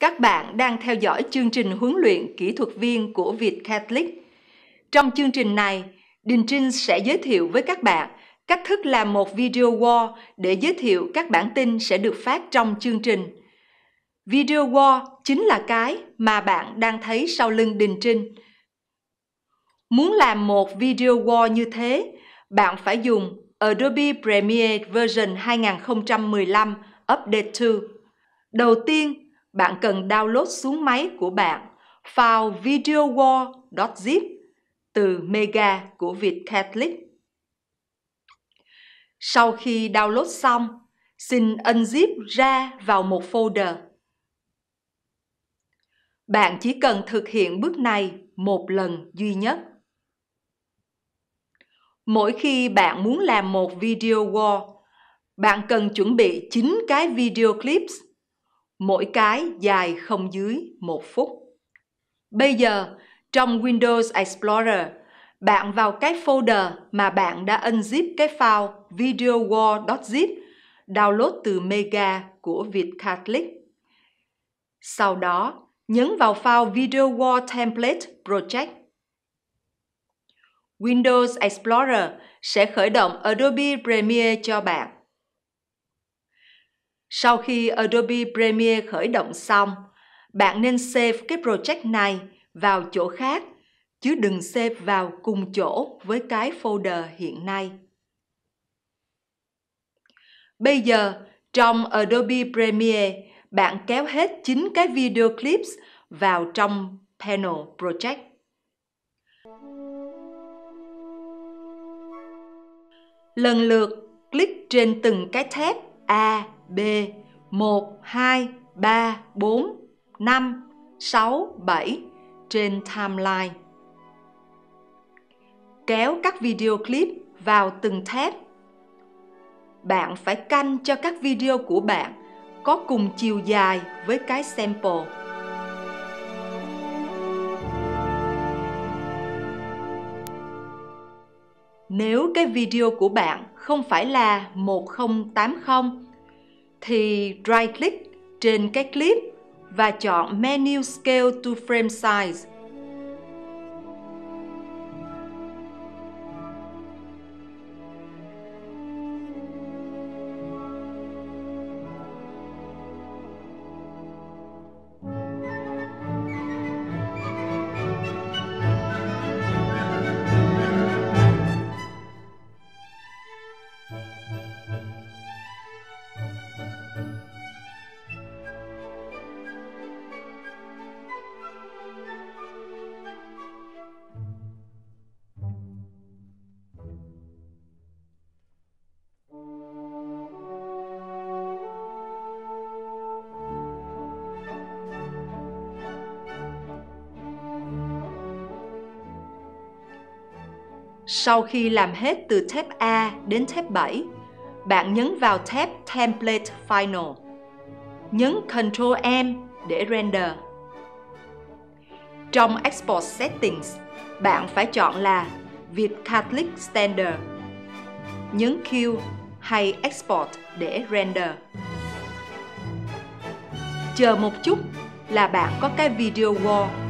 Các bạn đang theo dõi chương trình huấn luyện kỹ thuật viên của Việt Catholic. Trong chương trình này, Đình Trinh sẽ giới thiệu với các bạn cách thức làm một video wall để giới thiệu các bản tin sẽ được phát trong chương trình. Video wall chính là cái mà bạn đang thấy sau lưng Đình Trinh. Muốn làm một video wall như thế, bạn phải dùng Adobe Premiere version 2015 Update 2. Đầu tiên, bạn cần download xuống máy của bạn file videowall.zip từ Mega của Việt Catholic. Sau khi download xong, xin unzip ra vào một folder. Bạn chỉ cần thực hiện bước này một lần duy nhất. Mỗi khi bạn muốn làm một video wall, bạn cần chuẩn bị 9 cái video clips, mỗi cái dài không dưới một phút. Bây giờ, trong Windows Explorer, bạn vào cái folder mà bạn đã unzip cái file videowall.zip download từ Mega của Việt Catholic. Sau đó, nhấn vào file Video Wall Template Project. Windows Explorer sẽ khởi động Adobe Premiere cho bạn. Sau khi Adobe Premiere khởi động xong, bạn nên save cái project này vào chỗ khác, chứ đừng save vào cùng chỗ với cái folder hiện nay. Bây giờ, trong Adobe Premiere, bạn kéo hết 9 cái video clips vào trong panel project. Lần lượt click trên từng cái tab A, B 1, 2, 3, 4, 5, 6, 7 trên timeline. Kéo các video clip vào từng tab. Bạn phải canh cho các video của bạn có cùng chiều dài với cái sample. Nếu cái video của bạn không phải là 1080 thì right click trên cái clip và chọn Menu Scale to Frame Size. Sau khi làm hết từ tab A đến tab 7, bạn nhấn vào tab Template Final. Nhấn Ctrl M để render. Trong Export Settings, bạn phải chọn là Việt Catholic Standard. Nhấn Q hay Export để render. Chờ một chút là bạn có cái video wall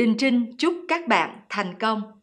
Đình Trinh chúc các bạn thành công.